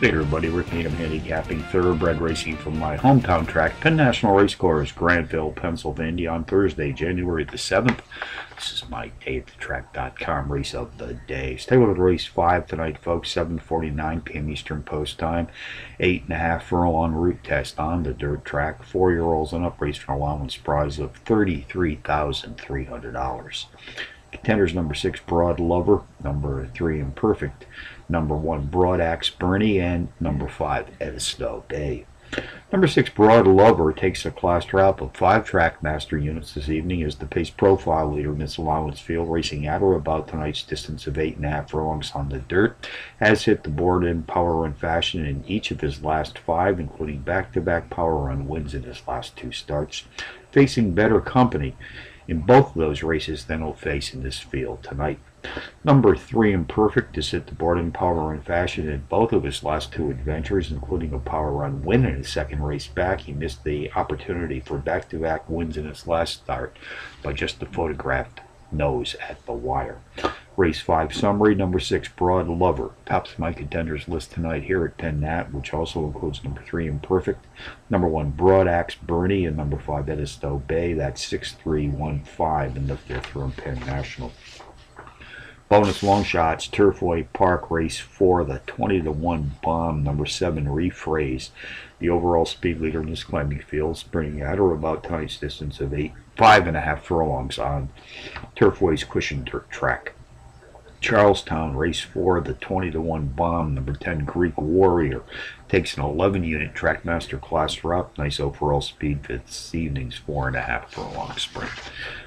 Hey everybody, Rick Needham handicapping thoroughbred racing from my hometown track, Penn National Racecourse, Grantville, Pennsylvania on Thursday, January the 7th. This is my day at the track.com race of the day. Stay with race 5 tonight, folks, 7.49 p.m. Eastern Post Time. Eight and a half furlong route test on the dirt track. Four-year-olds and up race for an allowance prize of $33,300. Contenders number six, Broad Lover. Number three, Imperfect. Number one, Broad Axe Bernie. And number five, Edisto Bay. Number six, Broad Lover takes a class trap of five TrackMaster units this evening as the pace profile leader in its allowance field, racing at or about tonight's distance of eight and a half furlongs on the dirt. Has hit the board in power run fashion in each of his last five, including back to back power run wins in his last two starts. Facing better company in both of those races than he'll face in this field tonight. Number three, Imperfect, has hit the board in power run fashion in both of his last two adventures, including a power run win in his second race back. He missed the opportunity for back-to-back wins in his last start by just a photographed nose at the wire. Race 5 summary, number 6 Broad Lover. Tops my contenders list tonight here at Penn Nat, which also includes number 3 Imperfect, number 1 Broad Axe Bernie, and number 5 Edisto Bay. That's 6315 in the fifth room Penn National. Bonus long shots, Turfway Park Race 4, the 20 to 1 bomb, number 7 Rephrase. The overall speed leader in this claiming field, sprinting at or about tonight's distance of eight, five and a half furlongs on Turfway's cushion dirt track. Charlestown Race 4, the 20 to 1 bomb, number 10 Greek Warrior, takes an 11 unit TrackMaster class route. Nice overall speed for this evening's four and a half long sprint.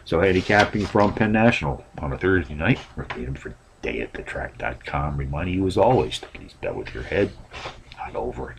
So handicapping from Penn National on a Thursday night. Rick Needham for day at the track.com. Reminding you as always to please bet with your head, not over it.